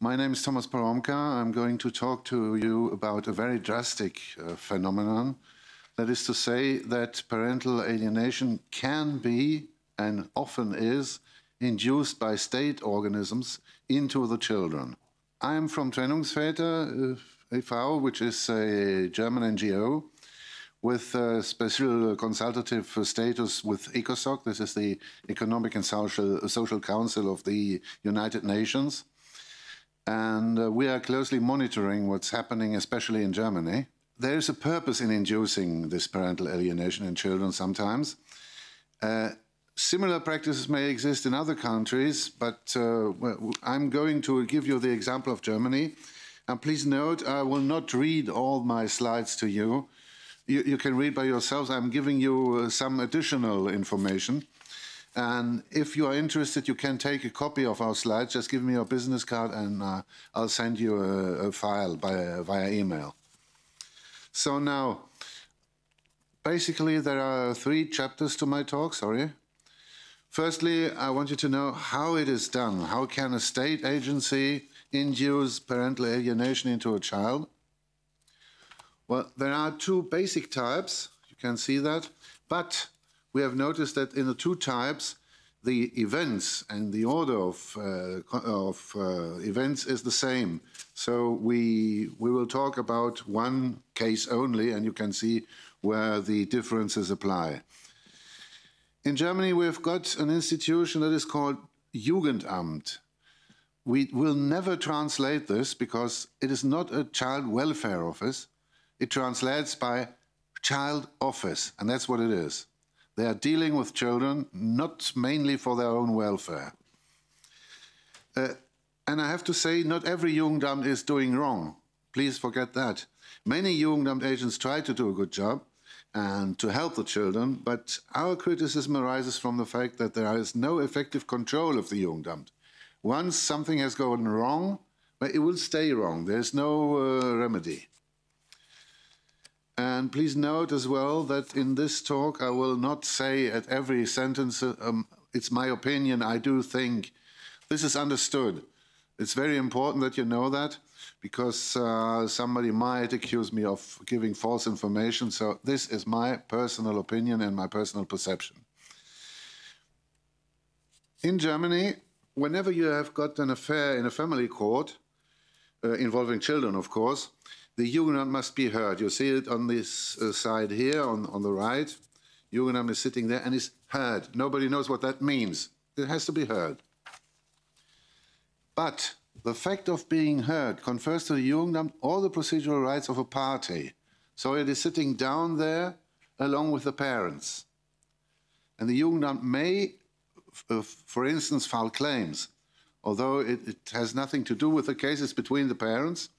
My name is Thomas Porombka. I'm going to talk to you about a very drastic uh, phenomenon. That is to say that parental alienation can be and often is induced by state organisms into the children. I am from Trennungsväter uh, e.V., which is a German NGO with a special consultative status with ECOSOC. This is the Economic and Social, Social Council of the United Nations. And uh, we are closely monitoring what's happening, especially in Germany. There is a purpose in inducing this parental alienation in children sometimes. Uh, similar practices may exist in other countries, but uh, I'm going to give you the example of Germany. And please note, I will not read all my slides to you you, you can read by yourselves. I'm giving you uh, some additional information. And if you are interested, you can take a copy of our slides. Just give me your business card and uh, I'll send you a, a file by, uh, via email. So now, basically, there are three chapters to my talk, sorry. Firstly, I want you to know how it is done. How can a state agency induce parental alienation into a child? Well, there are two basic types. You can see that. But we have noticed that in the two types, the events and the order of, uh, of uh, events is the same. So we, we will talk about one case only, and you can see where the differences apply. In Germany, we've got an institution that is called Jugendamt. We will never translate this because it is not a child welfare office it translates by child office, and that's what it is. They are dealing with children, not mainly for their own welfare. Uh, and I have to say, not every Jugendamt is doing wrong. Please forget that. Many Jugendamt agents try to do a good job and to help the children, but our criticism arises from the fact that there is no effective control of the Jugendamt. Once something has gone wrong, it will stay wrong. There's no uh, remedy. And please note as well that in this talk, I will not say at every sentence, um, it's my opinion, I do think. This is understood. It's very important that you know that because uh, somebody might accuse me of giving false information. So this is my personal opinion and my personal perception. In Germany, whenever you have got an affair in a family court, uh, involving children, of course, the Jugendamt must be heard. You see it on this uh, side here, on, on the right. Jugendamt is sitting there and is heard. Nobody knows what that means. It has to be heard. But the fact of being heard confers to the Jugendamt all the procedural rights of a party. So it is sitting down there along with the parents. And the Jugendamt may, uh, for instance, file claims, although it, it has nothing to do with the cases between the parents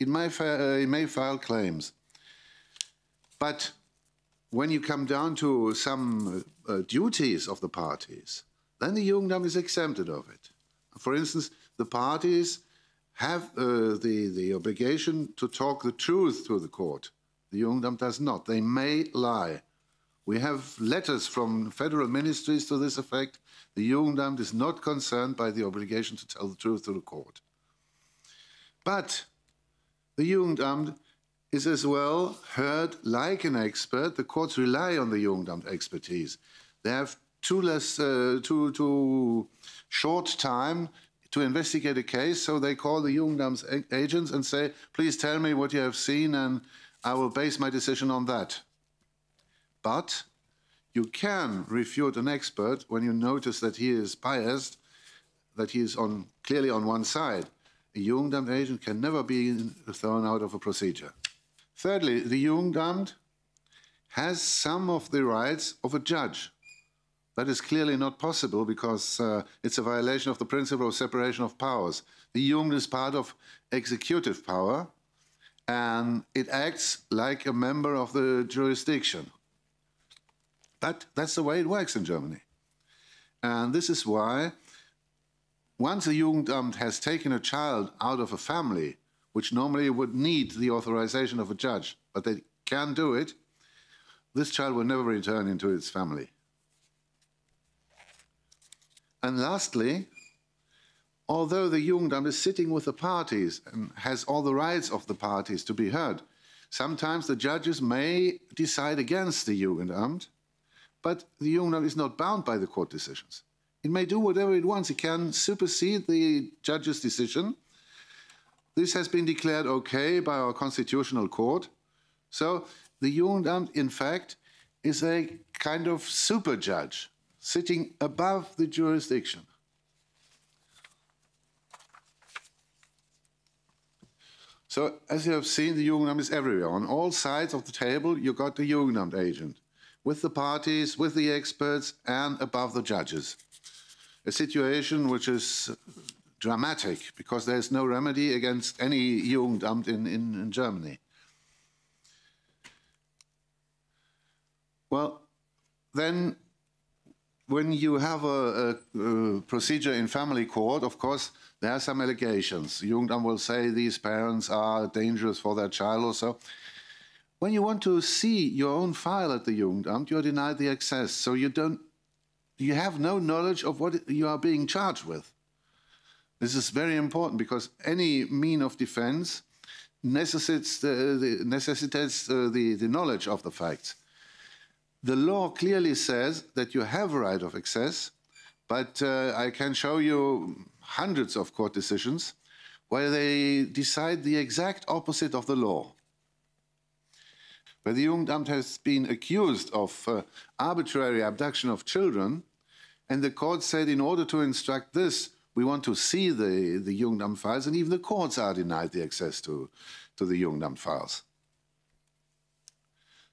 it may, uh, it may file claims. But when you come down to some uh, duties of the parties, then the Jugendamt is exempted of it. For instance, the parties have uh, the, the obligation to talk the truth to the court. The Jugendamt does not. They may lie. We have letters from federal ministries to this effect. The Jugendamt is not concerned by the obligation to tell the truth to the court. But the Jugendamt is as well heard like an expert. The courts rely on the Jugendamt expertise. They have too less, uh, too, too short time to investigate a case, so they call the Jugendamt's agents and say, please tell me what you have seen and I will base my decision on that. But you can refute an expert when you notice that he is biased, that he is on, clearly on one side a Jugendamt agent can never be thrown out of a procedure. Thirdly, the Jugendamt has some of the rights of a judge. That is clearly not possible because uh, it's a violation of the principle of separation of powers. The Jugendamt is part of executive power and it acts like a member of the jurisdiction. But that's the way it works in Germany. And this is why once a Jugendamt has taken a child out of a family, which normally would need the authorization of a judge, but they can do it, this child will never return into its family. And lastly, although the Jugendamt is sitting with the parties and has all the rights of the parties to be heard, sometimes the judges may decide against the Jugendamt, but the Jugendamt is not bound by the court decisions. It may do whatever it wants. It can supersede the judge's decision. This has been declared okay by our constitutional court. So the Jugendamt, in fact, is a kind of super judge sitting above the jurisdiction. So, as you have seen, the Jugendamt is everywhere. On all sides of the table, you got the Jugendamt agent, with the parties, with the experts, and above the judges. A situation which is dramatic because there's no remedy against any Jugendamt in, in, in Germany. Well, then when you have a, a, a, procedure in family court, of course, there are some allegations. Jugendamt will say these parents are dangerous for their child or so. When you want to see your own file at the Jugendamt, you're denied the access. So you don't, you have no knowledge of what you are being charged with. This is very important because any mean of defense necessitates the, the necessitates uh, the, the knowledge of the facts. The law clearly says that you have a right of access, but uh, I can show you hundreds of court decisions where they decide the exact opposite of the law. Where the Jugendamt has been accused of uh, arbitrary abduction of children, and the court said in order to instruct this, we want to see the, the Jugendamt files, and even the courts are denied the access to, to the Jugendamt files.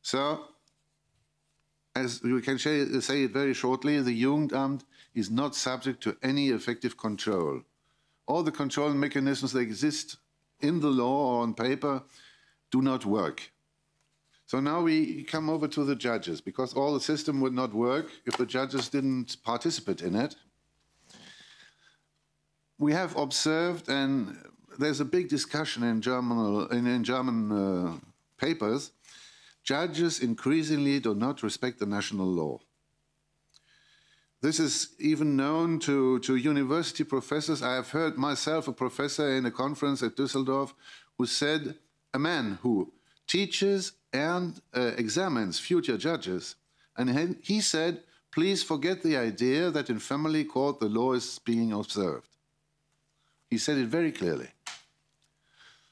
So as we can say, say it very shortly, the Jugendamt is not subject to any effective control. All the control mechanisms that exist in the law or on paper do not work. So now we come over to the judges, because all the system would not work if the judges didn't participate in it. We have observed, and there's a big discussion in German, in, in German uh, papers, judges increasingly do not respect the national law. This is even known to, to university professors. I have heard myself a professor in a conference at Düsseldorf who said, a man who teaches and uh, examines future judges, and he said, please forget the idea that in family court the law is being observed. He said it very clearly.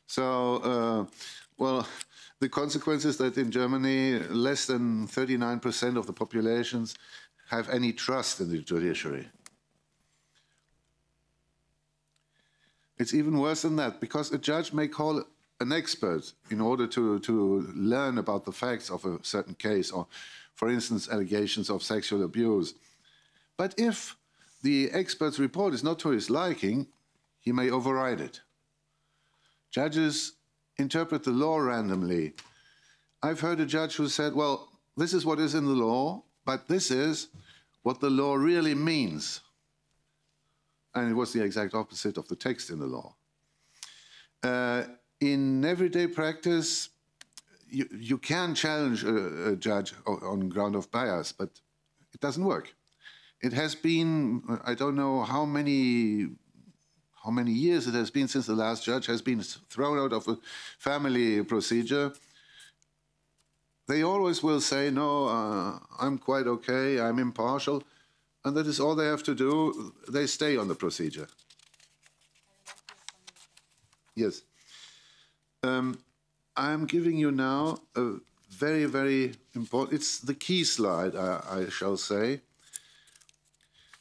So, uh, well, the consequence is that in Germany, less than 39% of the populations have any trust in the judiciary. It's even worse than that, because a judge may call an expert in order to, to learn about the facts of a certain case, or, for instance, allegations of sexual abuse. But if the expert's report is not to his liking, he may override it. Judges interpret the law randomly. I've heard a judge who said, well, this is what is in the law, but this is what the law really means. And it was the exact opposite of the text in the law. Uh, in everyday practice, you, you can challenge a, a judge on ground of bias, but it doesn't work. It has been, I don't know how many how many years it has been since the last judge has been thrown out of a family procedure, they always will say, no, uh, I'm quite okay, I'm impartial, and that is all they have to do. They stay on the procedure. Yes. Um, I'm giving you now a very, very important, it's the key slide, I, I shall say.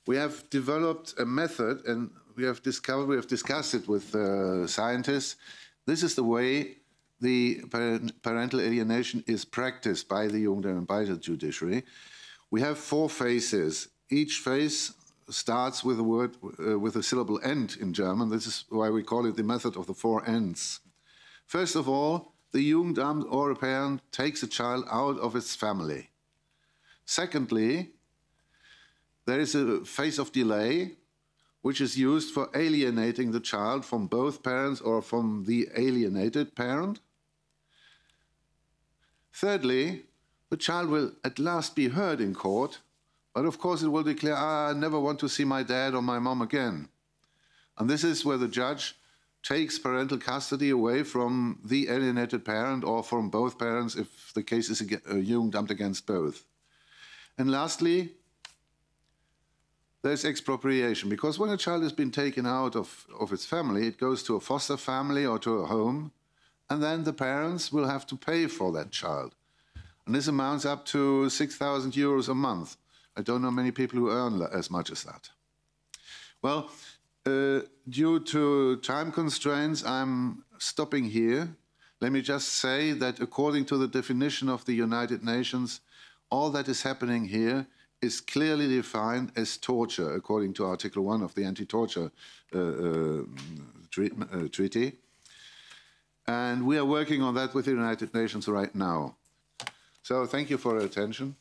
We have developed a method, and we have discovered, we have discussed it with uh, scientists. This is the way the parental alienation is practiced by the Jugendamt and by the judiciary. We have four phases. Each phase starts with a word uh, with a syllable end in German. This is why we call it the method of the four ends. First of all, the Jugendamt or a parent takes a child out of its family. Secondly, there is a phase of delay which is used for alienating the child from both parents or from the alienated parent. Thirdly, the child will at last be heard in court, but of course it will declare, ah, I never want to see my dad or my mom again. And this is where the judge takes parental custody away from the alienated parent or from both parents if the case is a Jugendamt uh, against both. And lastly, there's expropriation because when a child has been taken out of, of its family, it goes to a foster family or to a home, and then the parents will have to pay for that child. And this amounts up to 6,000 euros a month. I don't know many people who earn as much as that. Well, uh, due to time constraints, I'm stopping here. Let me just say that according to the definition of the United Nations, all that is happening here is clearly defined as torture, according to Article 1 of the Anti-Torture uh, uh, treat, uh, Treaty. And we are working on that with the United Nations right now. So thank you for your attention.